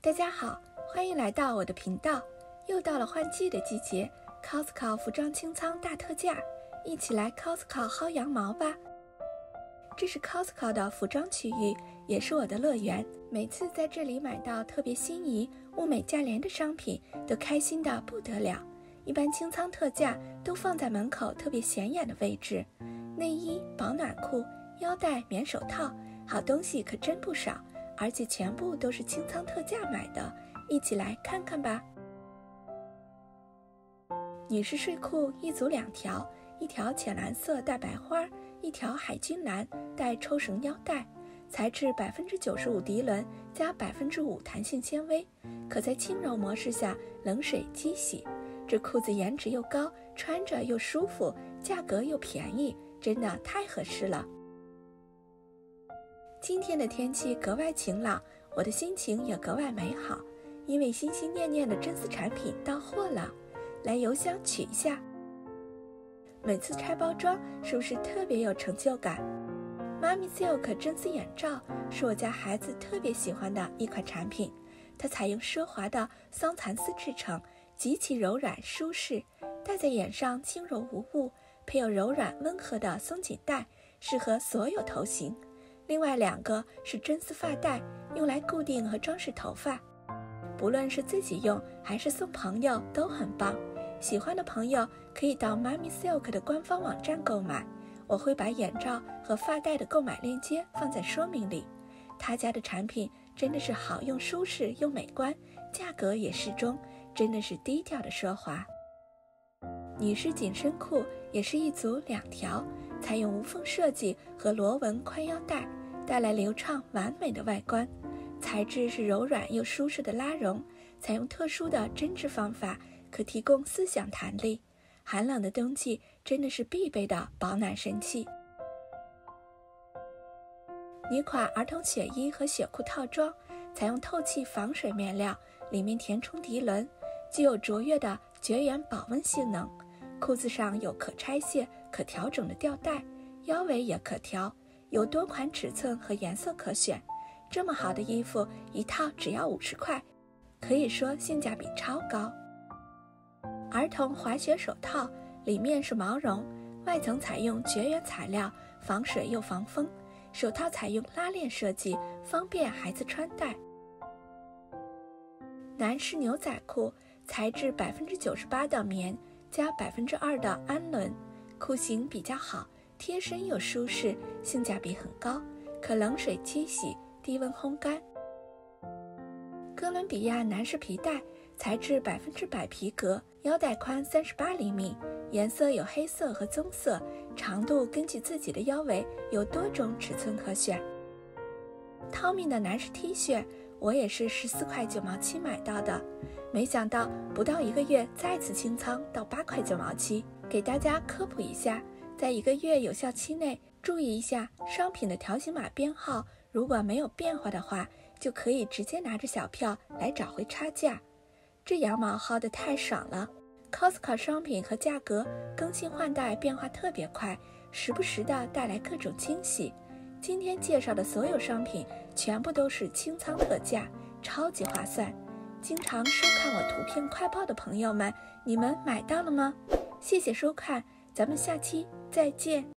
大家好，欢迎来到我的频道。又到了换季的季节，Costco 服装清仓大特价，一起来 Costco 薅羊毛吧！这是 Costco 的服装区域，也是我的乐园。每次在这里买到特别心仪、物美价廉的商品，都开心的不得了。一般清仓特价都放在门口特别显眼的位置，内衣、保暖裤、腰带、棉手套，好东西可真不少。而且全部都是清仓特价买的，一起来看看吧。女士睡裤一组两条，一条浅蓝色带白花，一条海军蓝带抽绳腰带，材质百分之九十五涤纶加百分之五弹性纤维，可在轻柔模式下冷水机洗。这裤子颜值又高，穿着又舒服，价格又便宜，真的太合适了。今天的天气格外晴朗，我的心情也格外美好，因为心心念念的真丝产品到货了，来邮箱取一下。每次拆包装是不是特别有成就感？妈咪 Silk 真丝眼罩是我家孩子特别喜欢的一款产品，它采用奢华的桑蚕丝制成，极其柔软舒适，戴在眼上轻柔无物，配有柔软温和的松紧带，适合所有头型。另外两个是真丝发带，用来固定和装饰头发，不论是自己用还是送朋友都很棒。喜欢的朋友可以到 Mami Silk 的官方网站购买，我会把眼罩和发带的购买链接放在说明里。他家的产品真的是好用、舒适又美观，价格也适中，真的是低调的奢华。女士紧身裤也是一组两条，采用无缝设计和螺纹宽腰带。带来流畅完美的外观，材质是柔软又舒适的拉绒，采用特殊的针织方法，可提供思想弹力。寒冷的冬季真的是必备的保暖神器。女款儿童雪衣和雪裤套装，采用透气防水面料，里面填充涤纶，具有卓越的绝缘保温性能。裤子上有可拆卸、可调整的吊带，腰围也可调。有多款尺寸和颜色可选，这么好的衣服一套只要五十块，可以说性价比超高。儿童滑雪手套里面是毛绒，外层采用绝缘材料，防水又防风。手套采用拉链设计，方便孩子穿戴。男士牛仔裤材质百分之九十八的棉加百分之二的氨纶，裤型比较好。贴身又舒适，性价比很高，可冷水机洗、低温烘干。哥伦比亚男士皮带，材质百分之百皮革，腰带宽三十八厘米，颜色有黑色和棕色，长度根据自己的腰围有多种尺寸可选。Tommy 的男士 T 恤，我也是十四块九毛七买到的，没想到不到一个月再次清仓到八块九毛七，给大家科普一下。在一个月有效期内，注意一下商品的条形码编号，如果没有变化的话，就可以直接拿着小票来找回差价。这羊毛薅得太爽了！Costco 商品和价格更新换代，变化特别快，时不时的带来各种惊喜。今天介绍的所有商品全部都是清仓特价，超级划算。经常收看我图片快报的朋友们，你们买到了吗？谢谢收看。咱们下期再见。